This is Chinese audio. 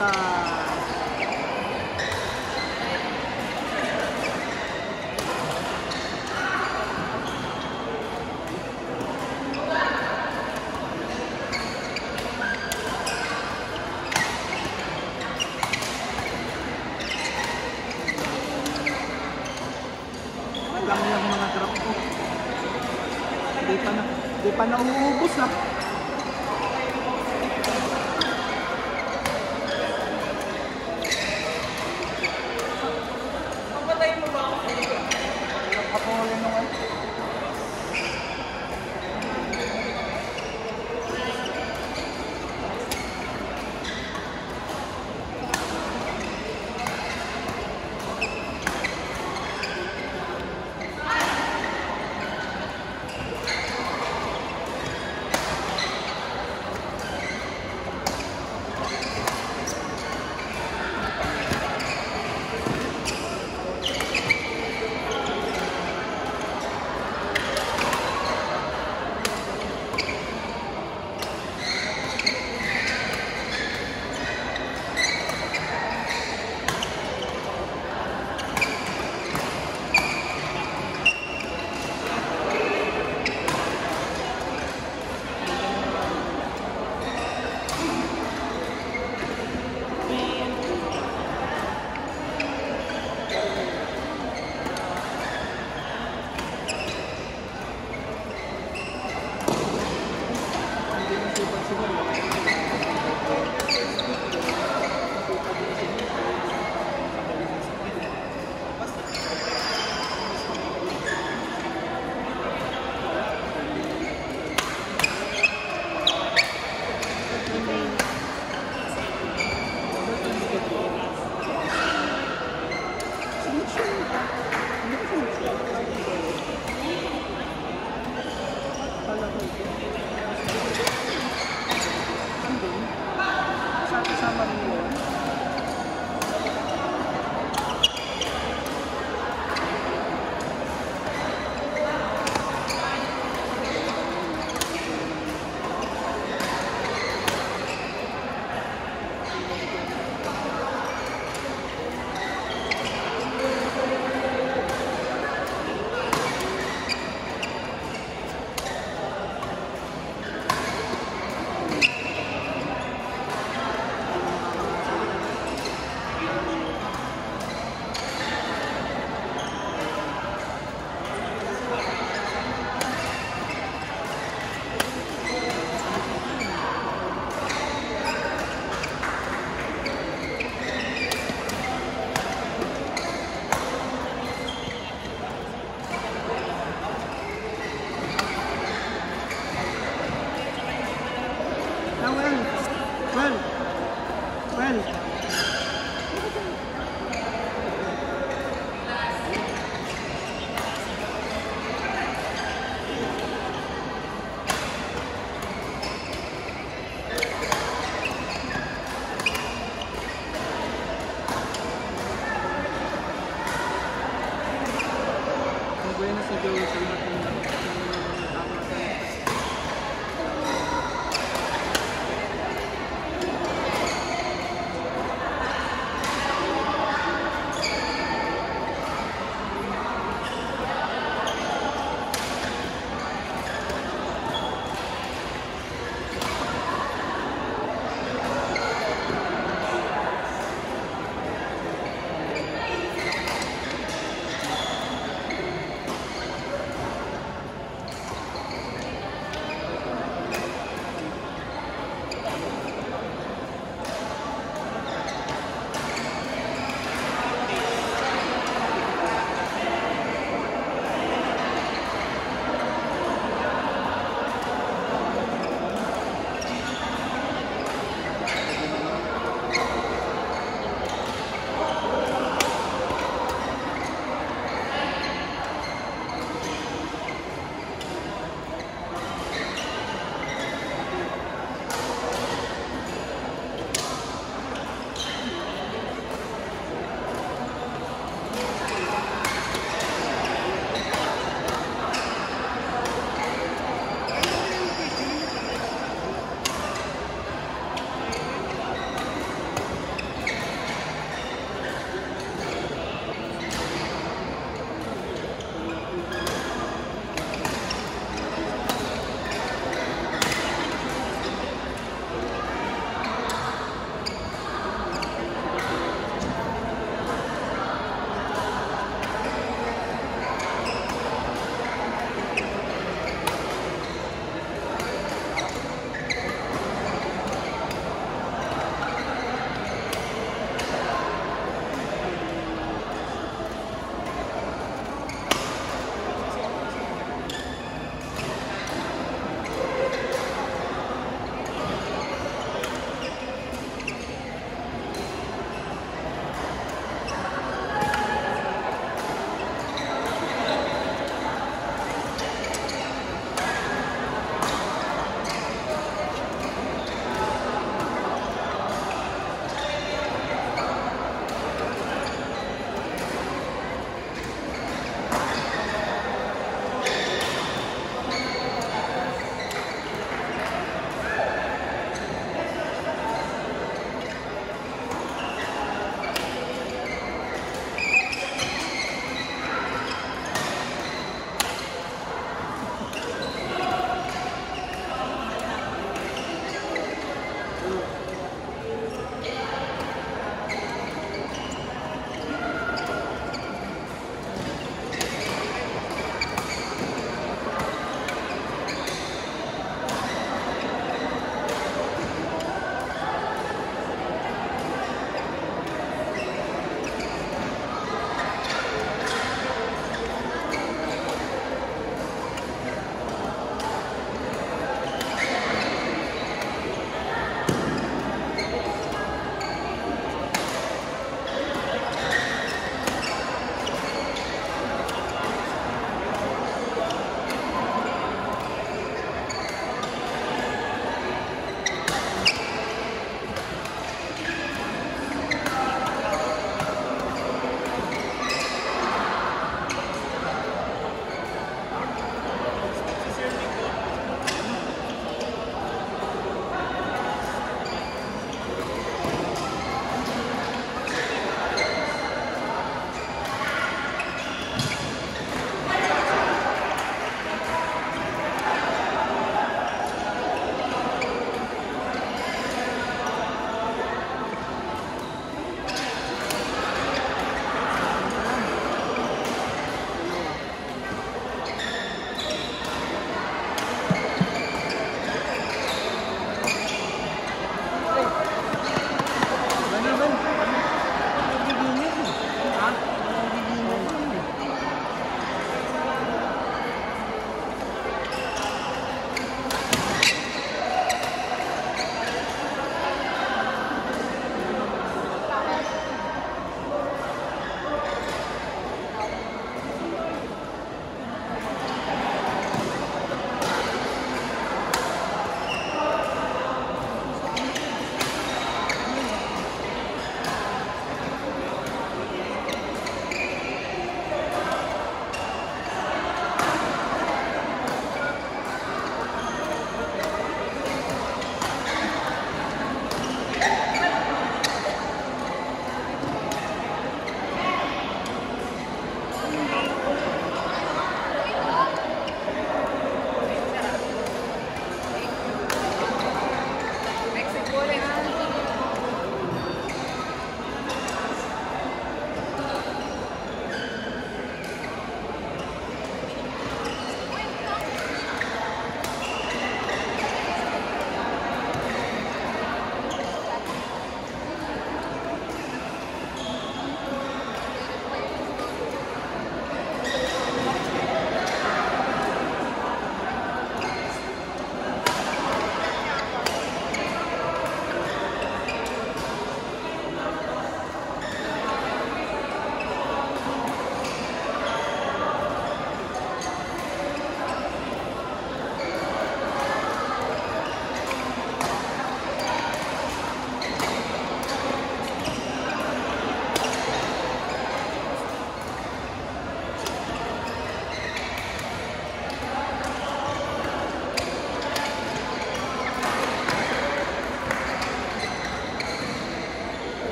あ。